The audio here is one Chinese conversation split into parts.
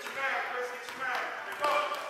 Get your man, Chris, get your man.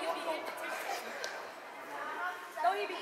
都一笔，都一笔。